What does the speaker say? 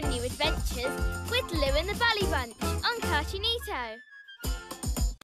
brand new adventures with Lou and the Bally Bunch on Cartoonito.